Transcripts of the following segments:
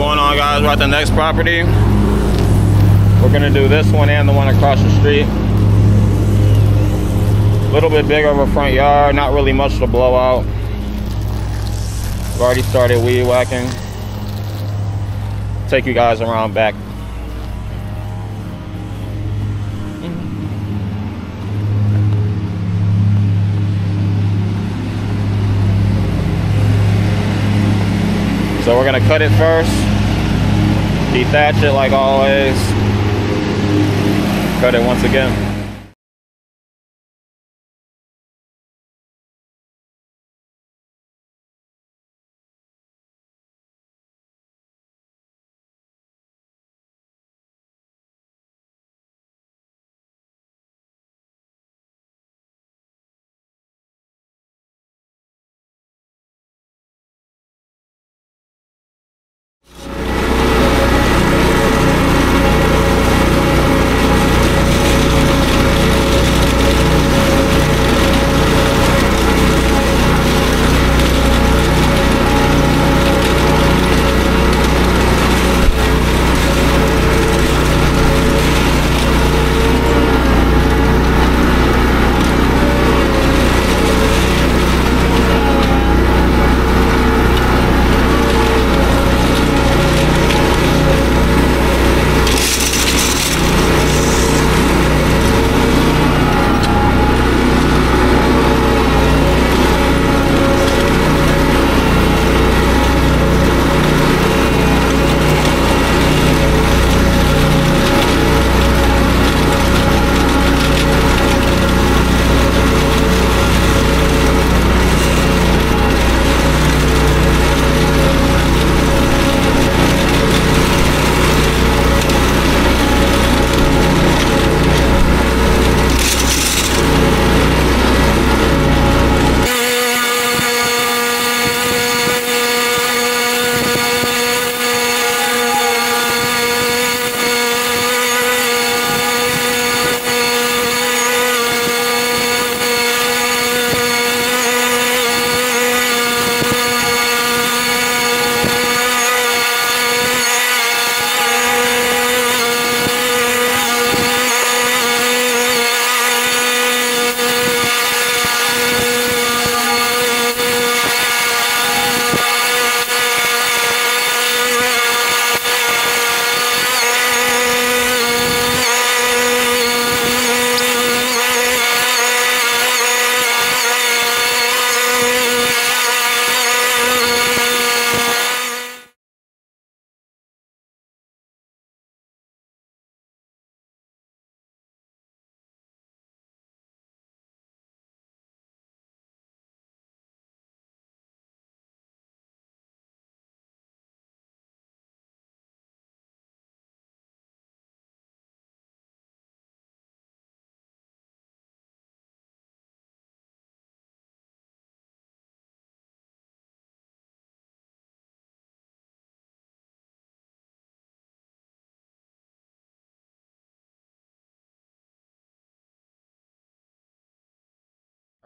going on guys? We're at the next property. We're gonna do this one and the one across the street. A little bit bigger of a front yard, not really much to blow out. We've already started weed whacking. Take you guys around back. So we're gonna cut it first, dethatch it like always, cut it once again.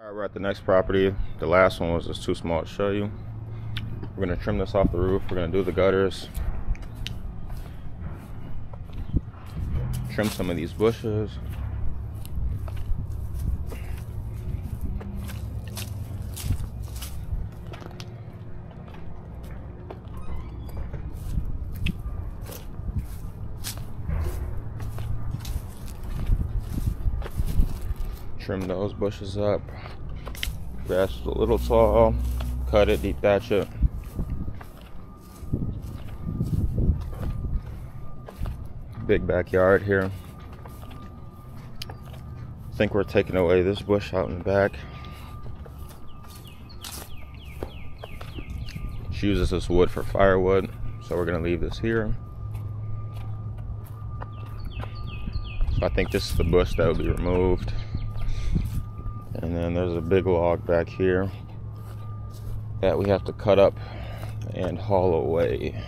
All right, we're at the next property. The last one was just too small to show you. We're gonna trim this off the roof. We're gonna do the gutters. Trim some of these bushes. Trim those bushes up. Grass is a little tall, cut it, dethatch it. Big backyard here. I think we're taking away this bush out in the back. She uses this wood for firewood, so we're gonna leave this here. So I think this is the bush that will be removed. And then there's a big log back here that we have to cut up and haul away.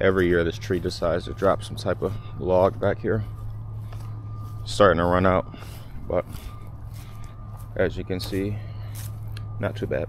Every year this tree decides to drop some type of log back here. Starting to run out, but as you can see, not too bad.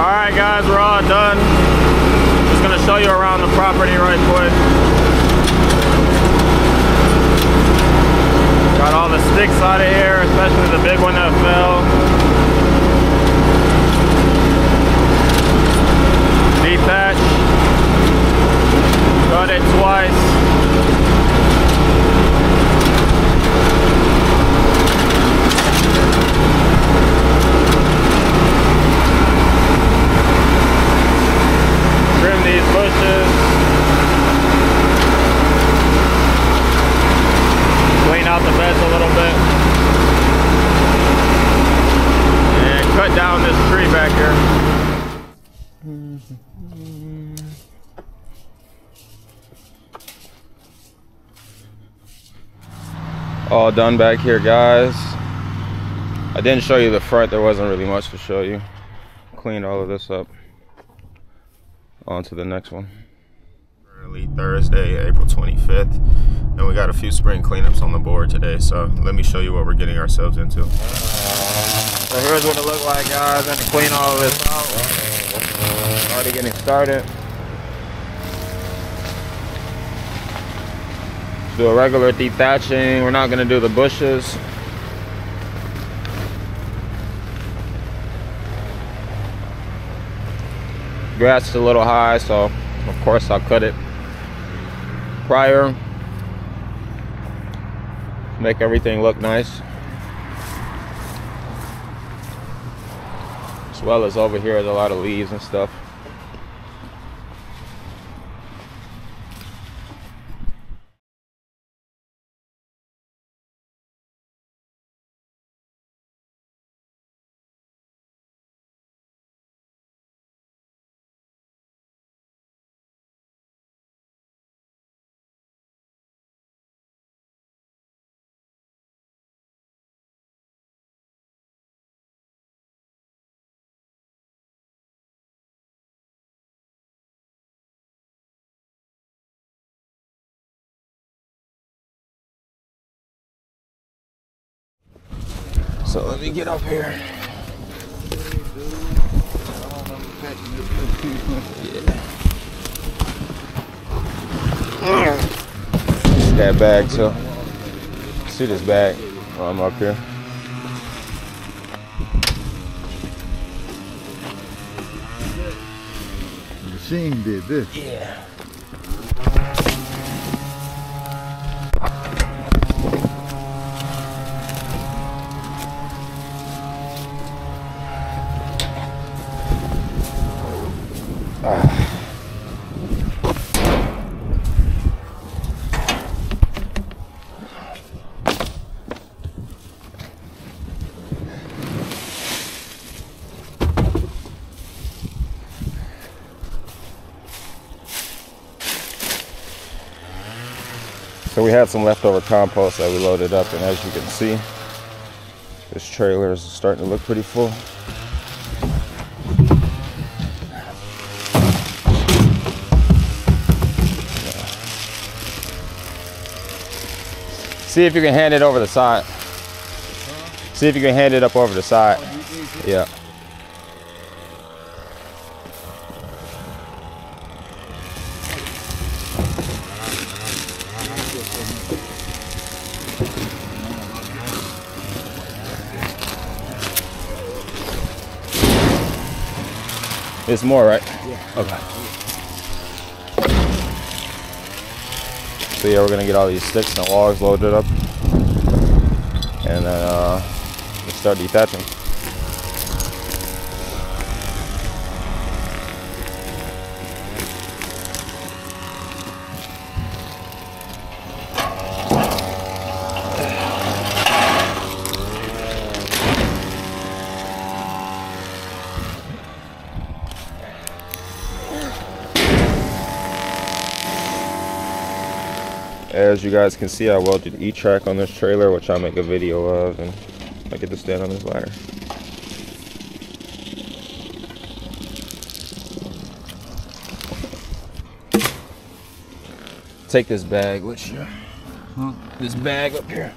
Alright guys, we're all done. Just gonna show you around the property right quick. Got all the sticks out of here, especially the big one that fell. Dethatch. Cut it twice. Trim these bushes. Clean out the beds a little bit. And cut down this tree back here. All done back here, guys. I didn't show you the front. There wasn't really much to show you. Cleaned all of this up. On to the next one. Early Thursday, April 25th. And we got a few spring cleanups on the board today. So let me show you what we're getting ourselves into. So here's what it looked like, guys. I'm gonna clean all of this out. Already getting started. Do a regular dethatching. We're not gonna do the bushes. Grass is a little high, so of course I'll cut it prior. Make everything look nice. As well as over here, there's a lot of leaves and stuff. So let me get up here. Yeah. That bag too. See this bag while I'm up here. Machine did this. Yeah. Had some leftover compost that we loaded up, and as you can see, this trailer is starting to look pretty full. See if you can hand it over the side. See if you can hand it up over the side. Yeah. It's more, right? Yeah. Okay. So yeah, we're gonna get all these sticks and logs loaded up, and then uh, start dethatching. As you guys can see, I welded E-track on this trailer, which I'll make a video of, and I get to stand on this ladder. Take this bag you. This bag up here.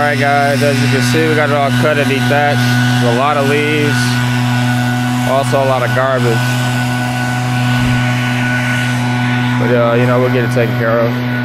Right, guys, as you can see, we got it all cut and dethatched. A lot of leaves, also a lot of garbage. But, uh, you know, we'll get it taken care of.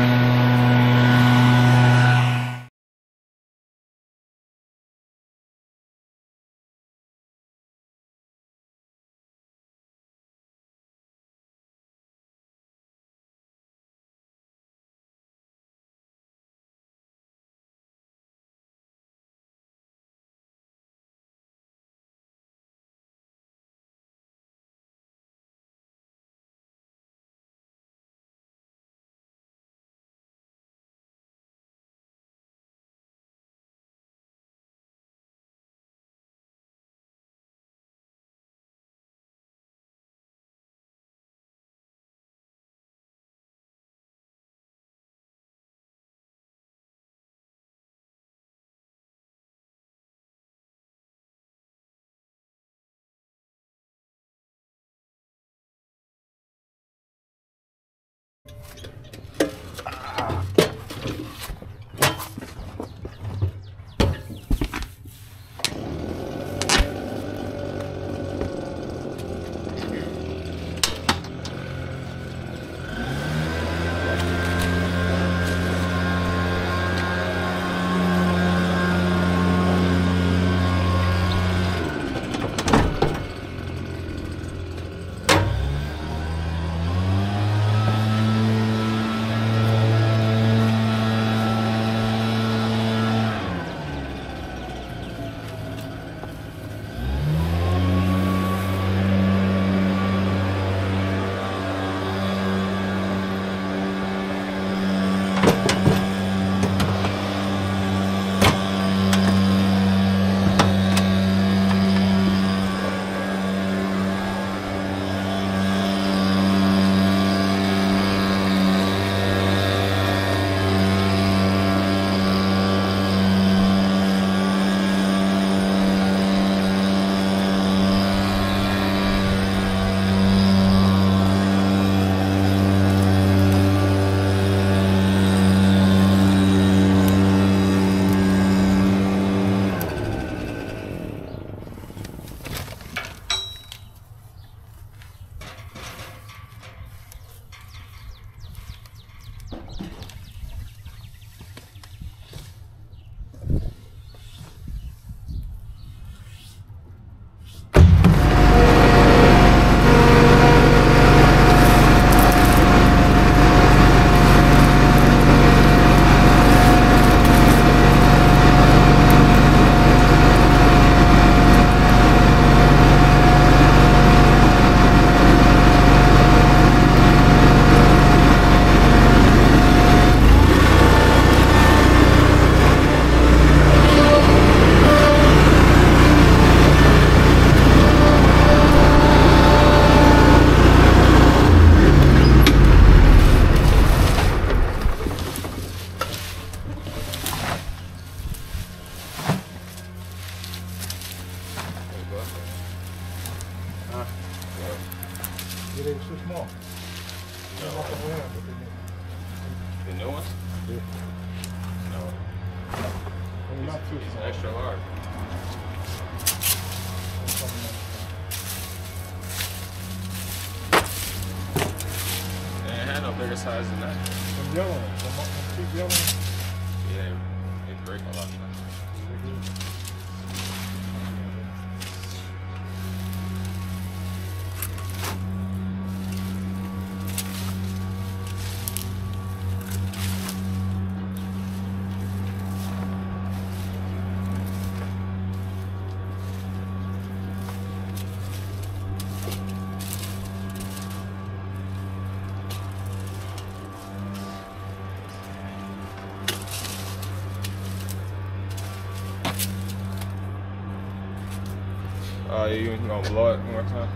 You gonna blow it one more time?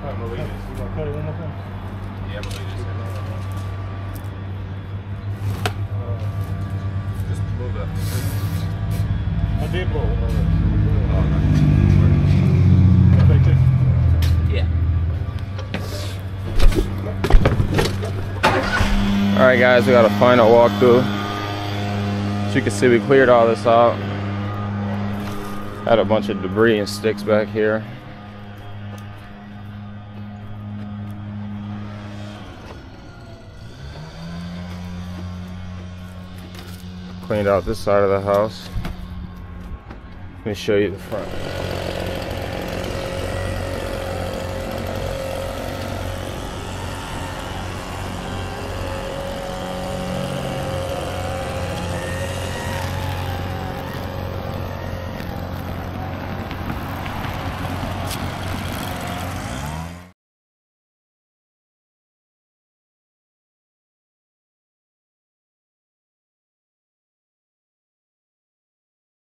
Cut it, believe it. You gonna cut it one more time? Yeah, I believe this. Uh, Just move that. I did blow it. Oh, Can I? Yeah. All right, guys, we got a final walkthrough. As you can see, we cleared all this out. Had a bunch of debris and sticks back here. Cleaned out this side of the house. Let me show you the front.